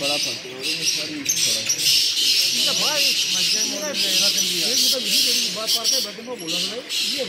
बड़ा फ़र्क भाई मस्जिद में ये मतलब यही बात पार के बैठे को बोला ये